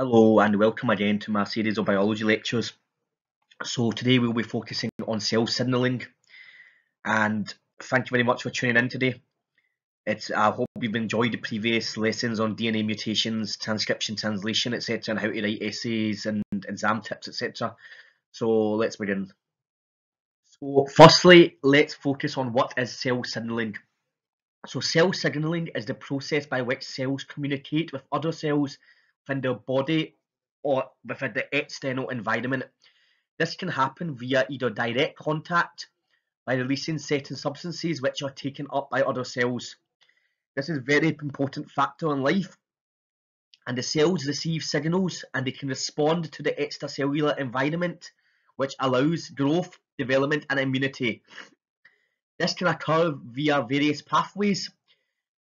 Hello and welcome again to my series of biology lectures. So today we'll be focusing on cell signalling and thank you very much for tuning in today. It's, I hope you've enjoyed the previous lessons on DNA mutations, transcription, translation, etc. and how to write essays and exam tips, etc. So let's begin. So firstly, let's focus on what is cell signalling. So cell signalling is the process by which cells communicate with other cells within their body or within the external environment. This can happen via either direct contact by releasing certain substances which are taken up by other cells. This is a very important factor in life and the cells receive signals and they can respond to the extracellular environment which allows growth, development and immunity. This can occur via various pathways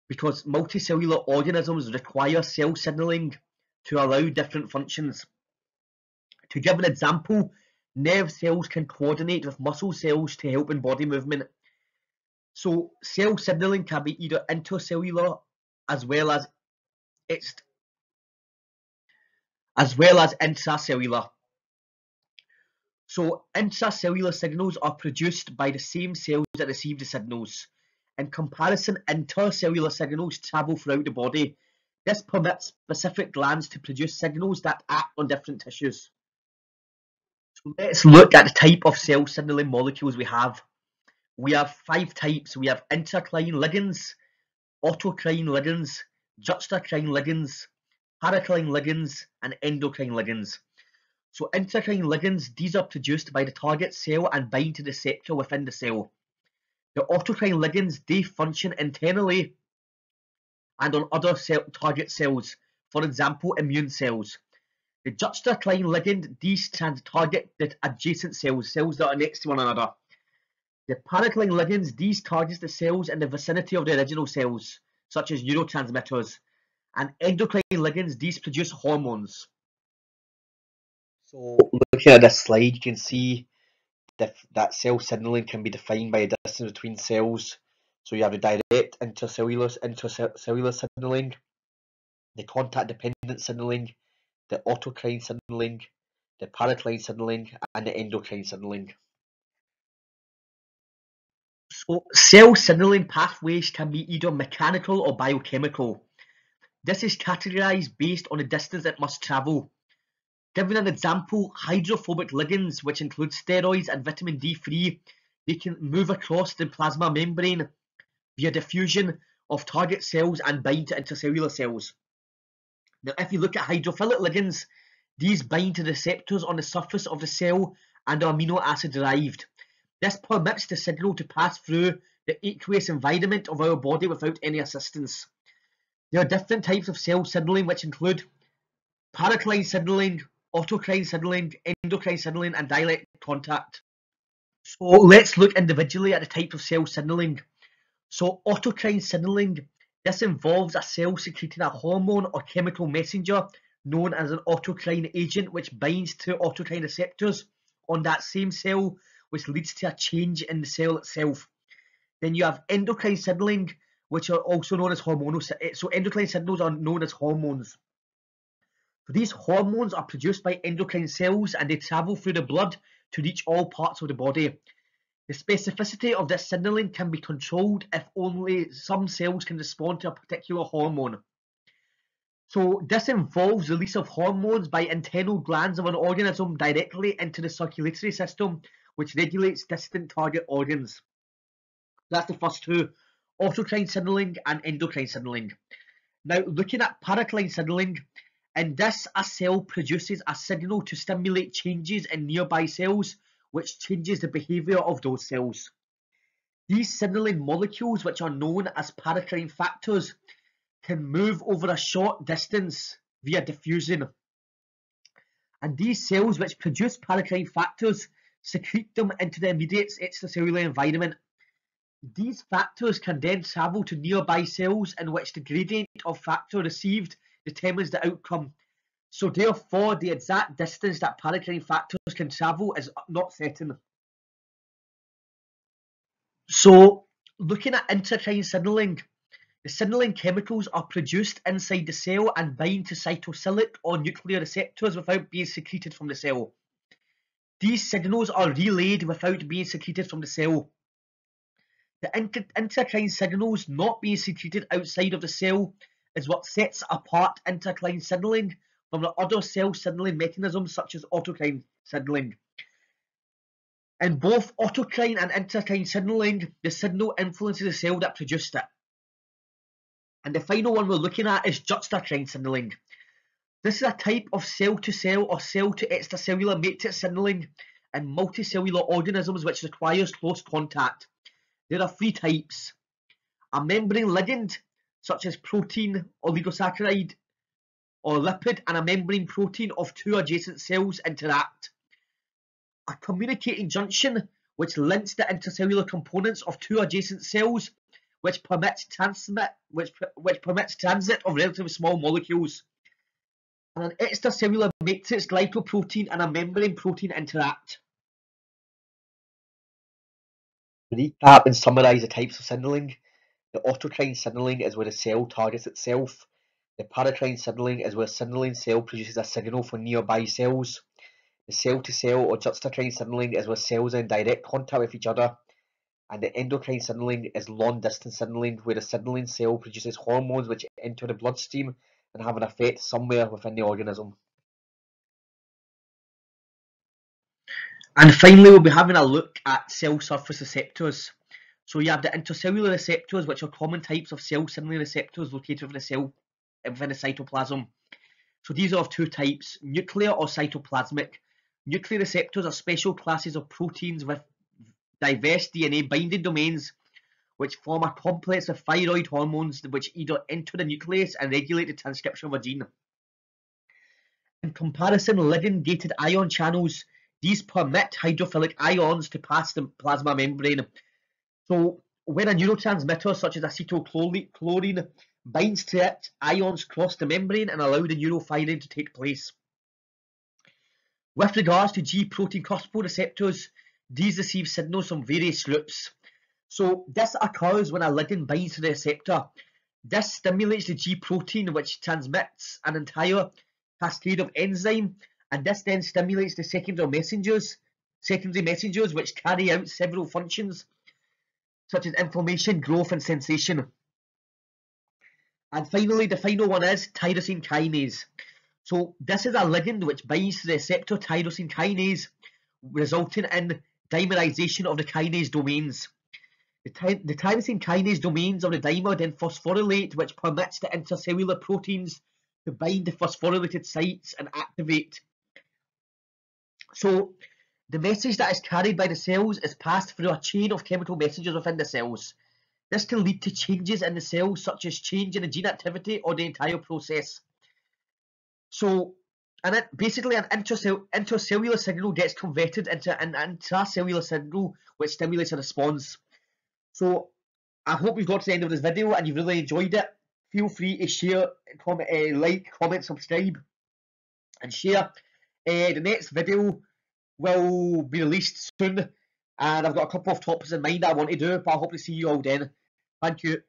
because multicellular organisms require cell signalling to allow different functions. To give an example, nerve cells can coordinate with muscle cells to help in body movement. So cell signalling can be either intercellular as well as ext as well as intracellular. So intracellular signals are produced by the same cells that receive the signals. In comparison, intercellular signals travel throughout the body this permits specific glands to produce signals that act on different tissues. So let's look at the type of cell signaling molecules we have. We have five types. We have intercrine ligands, autocrine ligands, juxtacrine ligands, paracrine ligands, and endocrine ligands. So intercrine ligands, these are produced by the target cell and bind to the receptor within the cell. The autocrine ligands, they function internally and on other cell target cells, for example, immune cells. The juxtacrine ligand, these target the adjacent cells, cells that are next to one another. The paracrine ligands, these target the cells in the vicinity of the original cells, such as neurotransmitters. And endocrine ligands, these produce hormones. So looking at this slide, you can see that cell signaling can be defined by a distance between cells so you have the direct intercellular, intercellular signaling, the contact dependent signaling, the autocrine signaling, the paracrine signaling, and the endocrine signaling. So cell signaling pathways can be either mechanical or biochemical. This is categorized based on the distance it must travel. Given an example, hydrophobic ligands, which include steroids and vitamin D3, they can move across the plasma membrane via diffusion of target cells and bind to intercellular cells. Now, if you look at hydrophilic ligands, these bind to receptors on the surface of the cell and are amino acid derived. This permits the signal to pass through the aqueous environment of our body without any assistance. There are different types of cell signaling which include paracrine signaling, autocrine signaling, endocrine signaling and direct contact. So let's look individually at the type of cell signaling. So autocrine signaling, this involves a cell secreting a hormone or chemical messenger known as an autocrine agent which binds to autocrine receptors on that same cell which leads to a change in the cell itself. Then you have endocrine signaling which are also known as hormonal. Eh, so endocrine signals are known as hormones. So these hormones are produced by endocrine cells and they travel through the blood to reach all parts of the body. The specificity of this signaling can be controlled if only some cells can respond to a particular hormone. So this involves the release of hormones by internal glands of an organism directly into the circulatory system, which regulates distant target organs. That's the first two, autocrine signaling and endocrine signaling. Now, looking at paracrine signaling, in this, a cell produces a signal to stimulate changes in nearby cells which changes the behaviour of those cells. These signaling molecules, which are known as paracrine factors, can move over a short distance via diffusion. And these cells which produce paracrine factors secrete them into the immediate extracellular environment. These factors can then travel to nearby cells in which the gradient of factor received determines the outcome so therefore, the exact distance that paracrine factors can travel is not certain. So looking at intercrine signalling, The signaling chemicals are produced inside the cell and bind to cytosolic or nuclear receptors without being secreted from the cell. These signals are relayed without being secreted from the cell. The intercrine signals not being secreted outside of the cell is what sets apart intercrine signaling from the other cell signaling mechanisms such as autocrine signaling. In both autocrine and intercrine signaling, the signal influences the cell that produced it. And the final one we're looking at is juxtacrine signaling. This is a type of cell-to-cell or cell-to-extracellular matrix signaling in multicellular organisms which requires close contact. There are three types. A membrane ligand, such as protein, oligosaccharide, or lipid, and a membrane protein of two adjacent cells interact. A communicating junction, which links the intercellular components of two adjacent cells, which permits transmit, which, which permits transit of relatively small molecules and an extracellular matrix glycoprotein and a membrane protein interact. Recap and summarise the types of signaling. The autocrine signaling is where the cell targets itself. The paracrine signaling is where signaling cell produces a signal for nearby cells. The cell-to-cell -cell or juxtacrine signaling is where cells are in direct contact with each other. And the endocrine signaling is long-distance signaling, where the signaling cell produces hormones which enter the bloodstream and have an effect somewhere within the organism. And finally, we'll be having a look at cell surface receptors. So you have the intercellular receptors, which are common types of cell signaling receptors located within the cell within the cytoplasm. So these are of two types, nuclear or cytoplasmic. Nuclear receptors are special classes of proteins with diverse DNA binding domains which form a complex of thyroid hormones which either enter the nucleus and regulate the transcription of a gene. In comparison, ligand-gated ion channels, these permit hydrophilic ions to pass the plasma membrane. So when a neurotransmitter such as acetylcholine binds to it, ions cross the membrane and allow the neurofiring to take place. With regards to G protein receptors, these receive signals from various groups. So this occurs when a ligand binds to the receptor. This stimulates the G protein which transmits an entire cascade of enzyme and this then stimulates the secondary messengers, secondary messengers which carry out several functions such as inflammation, growth and sensation. And finally, the final one is tyrosine kinase. So this is a ligand which binds to the receptor tyrosine kinase, resulting in dimerization of the kinase domains. The, the tyrosine kinase domains of the dimer then phosphorylate, which permits the intercellular proteins to bind the phosphorylated sites and activate. So the message that is carried by the cells is passed through a chain of chemical messengers within the cells. This can lead to changes in the cells, such as change in the gene activity or the entire process. So, and it, basically an intercell intercellular signal gets converted into an intracellular signal, which stimulates a response. So I hope you've got to the end of this video and you've really enjoyed it. Feel free to share, comment, uh, like, comment, subscribe, and share. Uh, the next video will be released soon, and I've got a couple of topics in mind I want to do, but I hope to see you all then. Thank you.